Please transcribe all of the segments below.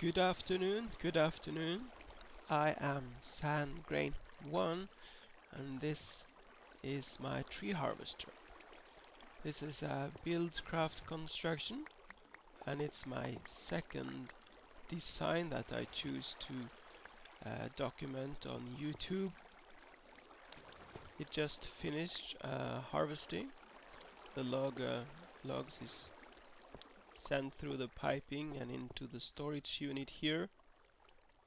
Good afternoon, good afternoon. I am SandGrain1 and this is my tree harvester. This is a Buildcraft construction and it's my second design that I choose to uh, document on YouTube. It just finished uh, harvesting. The log uh, logs is sent through the piping and into the storage unit here.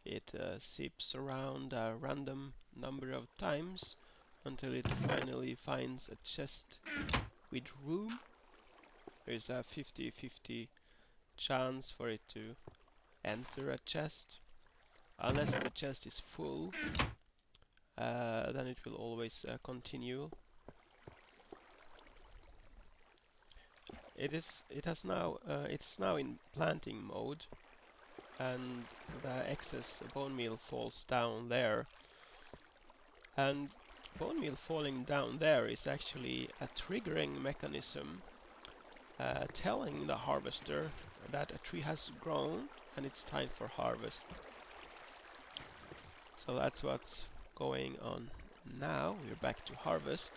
It uh, zips around a random number of times until it finally finds a chest with room. There's a 50-50 chance for it to enter a chest. Unless the chest is full, uh, then it will always uh, continue. It is. It has now. Uh, it's now in planting mode, and the excess bone meal falls down there. And bone meal falling down there is actually a triggering mechanism uh, telling the harvester that a tree has grown and it's time for harvest. So that's what's going on now. We're back to harvest.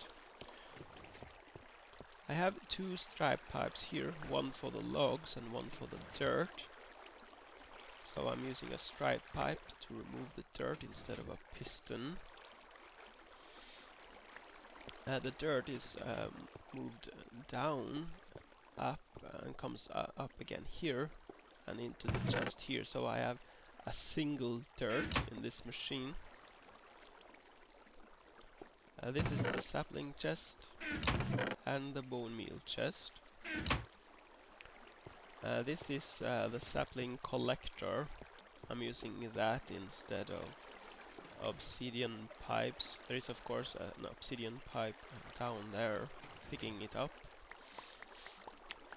I have two stripe pipes here, one for the logs and one for the dirt. So I'm using a stripe pipe to remove the dirt instead of a piston. Uh, the dirt is um, moved down, up, and comes uh, up again here, and into the chest here. So I have a single dirt in this machine. Uh, this is the sapling chest and the bone meal chest. Uh, this is uh, the sapling collector. I'm using that instead of obsidian pipes. There is of course an obsidian pipe down there picking it up.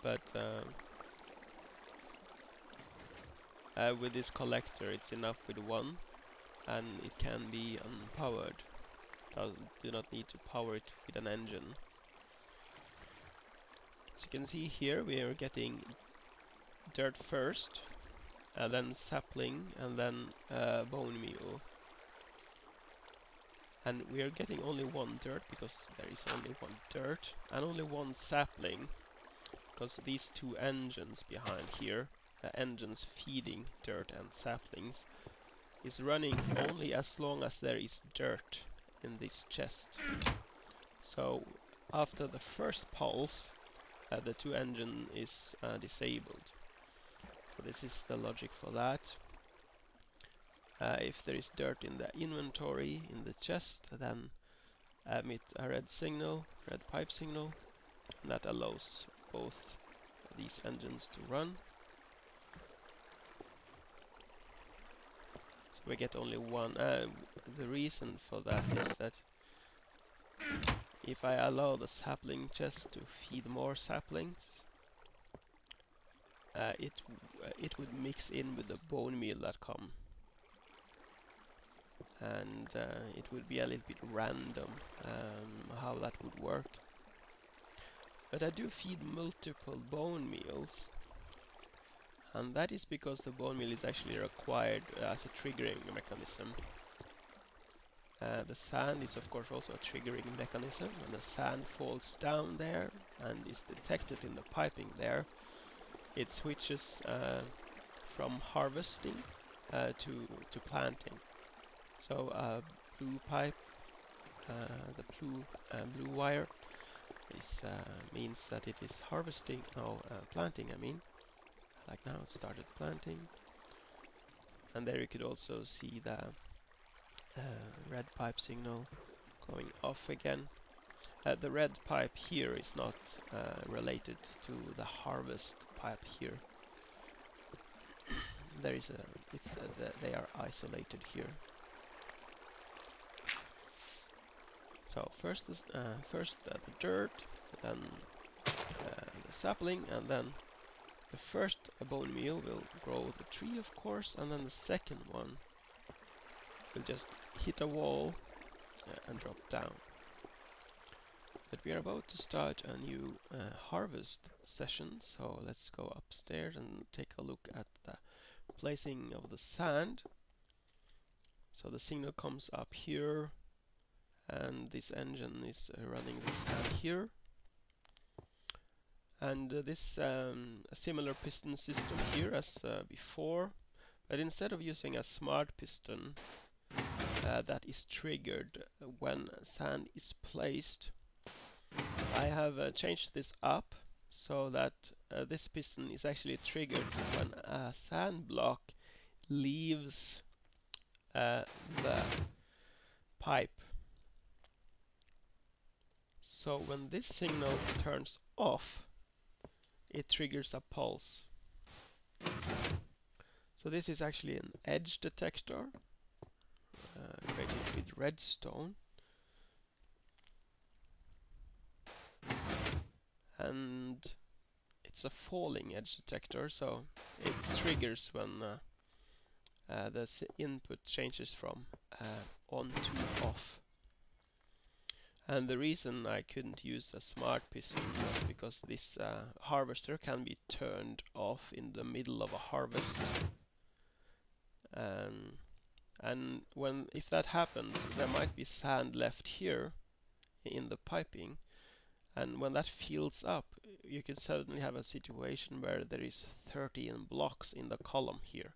But uh, uh, with this collector it's enough with one and it can be unpowered. do not need to power it with an engine. As you can see here we are getting dirt first and then sapling and then uh, bone meal. And we are getting only one dirt because there is only one dirt and only one sapling because these two engines behind here the engines feeding dirt and saplings is running only as long as there is dirt in this chest. So after the first pulse uh, the two engine is uh, disabled so this is the logic for that uh, if there is dirt in the inventory in the chest then emit a red signal, red pipe signal and that allows both these engines to run. So we get only one. Uh, the reason for that is that if I allow the sapling chest to feed more saplings, uh, it uh, it would mix in with the bone meal that come and uh, it would be a little bit random um, how that would work. But I do feed multiple bone meals and that is because the bone meal is actually required as a triggering mechanism. Uh, the sand is of course also a triggering mechanism. When the sand falls down there and is detected in the piping there, it switches uh, from harvesting uh, to, to planting. So uh, blue pipe, uh, the blue uh, blue wire is uh, means that it is harvesting, no planting I mean. Like now it started planting. And there you could also see the uh, red pipe signal going off again. the red pipe here is not related to the harvest pipe here there is a it's uh, the, they are isolated here So first, this, uh, first uh, the dirt, then uh, the sapling, and then the first bone meal will grow the tree, of course, and then the second one will just hit a wall uh, and drop down. But we are about to start a new uh, harvest session, so let's go upstairs and take a look at the placing of the sand. So the signal comes up here and this engine is uh, running the sand here. And uh, this um, a similar piston system here as uh, before, but instead of using a smart piston uh, that is triggered when sand is placed, I have uh, changed this up so that uh, this piston is actually triggered when a sand block leaves uh, the pipe. So when this signal turns off, it triggers a pulse. So this is actually an edge detector created with redstone. And it's a falling edge detector, so it triggers when uh, uh, the input changes from uh, on to off. And the reason I couldn't use a smart piston was because this uh, harvester can be turned off in the middle of a harvest. Um, and when if that happens, there might be sand left here in the piping. And when that fills up, you can suddenly have a situation where there is 13 blocks in the column here.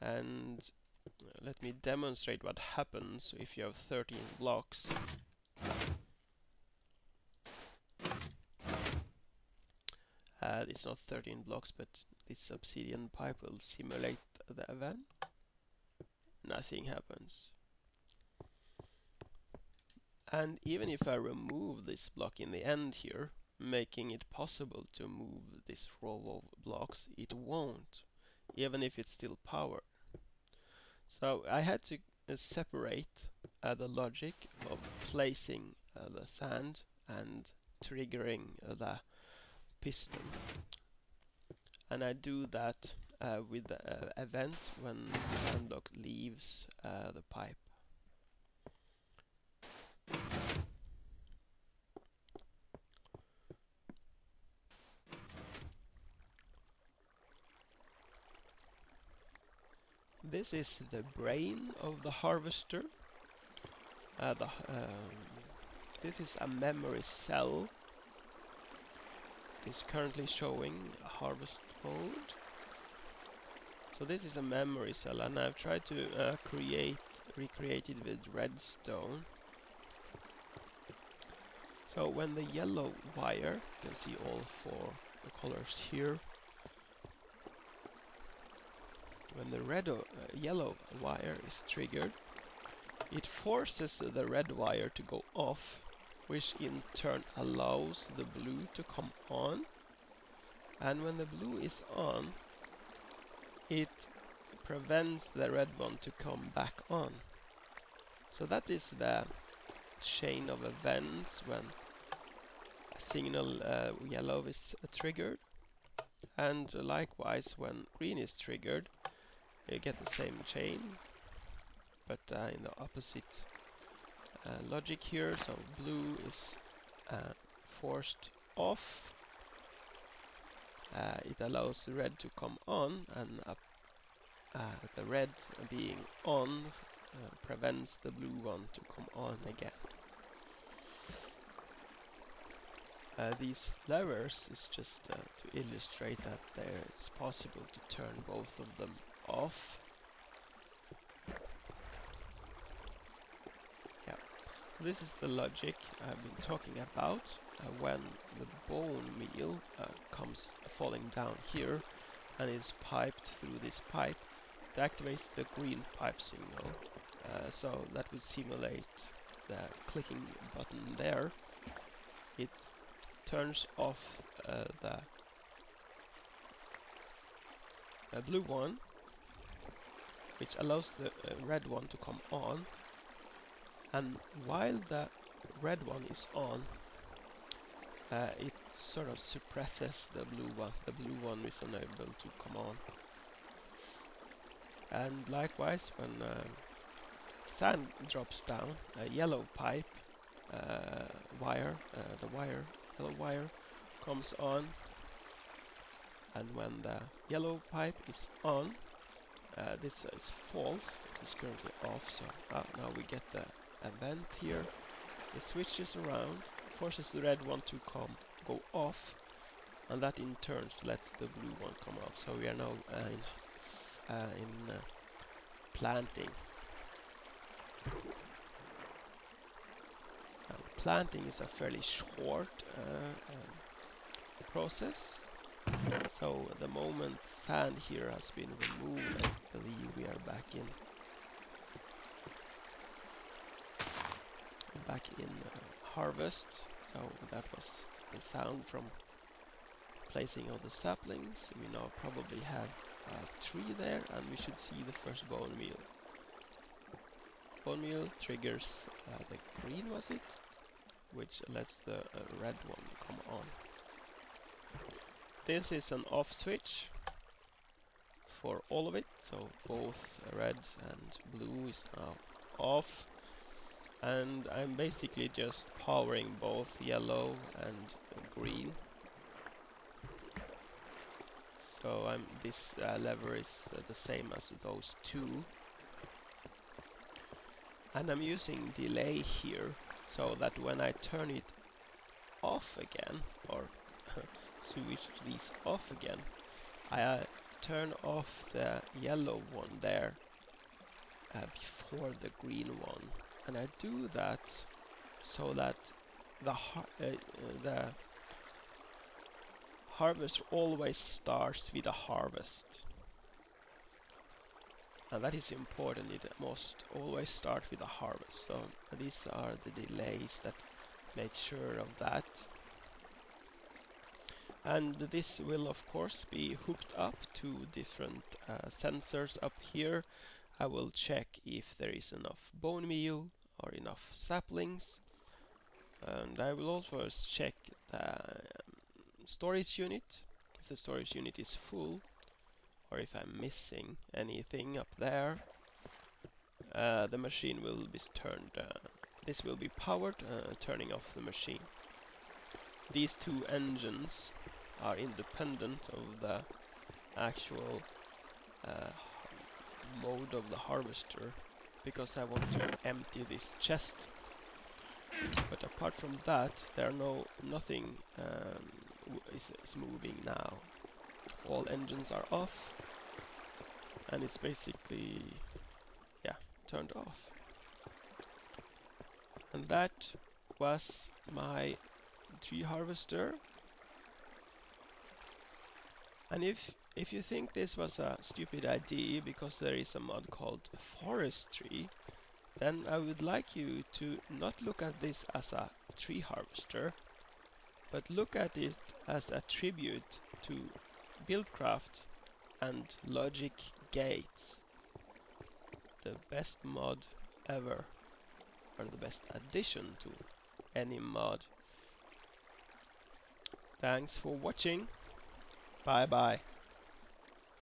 And let me demonstrate what happens if you have 13 blocks. Uh, it's not 13 blocks, but this obsidian pipe will simulate the event. Nothing happens. And even if I remove this block in the end here, making it possible to move this row of blocks, it won't, even if it's still powered. So I had to uh, separate uh, the logic of placing uh, the sand and triggering uh, the piston. And I do that uh, with the uh, event when the leaves the pipe. This is the brain of the harvester. Uh, the, um, this is a memory cell. It's currently showing harvest mode. So this is a memory cell and I've tried to uh, create, recreate it with redstone. So when the yellow wire, you can see all four the colors here, when the red uh, yellow wire is triggered, it forces the red wire to go off, which in turn allows the blue to come on. And when the blue is on, it prevents the red one to come back on. So that is the chain of events when a signal uh, yellow is uh, triggered. And likewise when green is triggered you get the same chain but uh, in the opposite uh, logic here. So blue is uh, forced off uh, it allows the red to come on and uh, the red being on uh, prevents the blue one to come on again. These levers is just to illustrate that there it's possible to turn both of them off. Yeah, this is the logic I've been talking about. uh, when the bone meal uh, comes falling down here and is piped through this pipe. It activates the green pipe signal, uh, so that would simulate the clicking button there. It turns off uh, the blue one which allows the uh, red one to come on and while the red one is on uh, it sort of suppresses the blue one the blue one is unable to come on. And likewise when uh, sand drops down a yellow pipe uh, wire uh, the wire yellow wire comes on. And when the yellow pipe is on uh, this is false. It's currently off. So uh, now we get the event here. It switches around forces the red one to come go off and that in turn lets the blue one come up so we are now uh, in, uh, in uh, planting. Planting is a fairly short uh, um, process. So the moment sand here has been removed I believe we are back in back in uh, harvest. So that was the sound from placing all the saplings. We now probably have a tree there and we should see the first bone meal. Bone meal triggers uh, the green was it? Which lets the uh, red one come on. This is an off switch for all of it. So both red and blue is now off and I'm basically just powering both yellow and green. So I'm this uh, lever is uh, the same as those two. And I'm using delay here so that when I turn it off again or switch these off again I uh, turn off the yellow one there uh, before the green one and I do that so that the har uh, the harvest always starts with a harvest. And that is important. It must always start with a harvest. So these are the delays that make sure of that. And this will of course be hooked up to different uh, sensors up here I will check if there is enough bone meal or enough saplings. And I will also check the um, storage unit if the storage unit is full or if I'm missing anything up there. Uh, the machine will be turned uh, this will be powered uh, turning off the machine. These two engines are independent of the actual uh, mode of the harvester because I want to empty this chest. But apart from that there are no nothing um, is, is moving now. All engines are off and it's basically yeah turned off. And that was my tree harvester. And if if you think this was a stupid idea because there is a mod called forestry, then I would like you to not look at this as a tree harvester, but look at it as a tribute to Buildcraft and Logic Gates. The best mod ever, or the best addition to any mod. Thanks for watching. Bye bye.